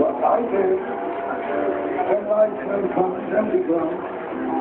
What I do when I come from the ground.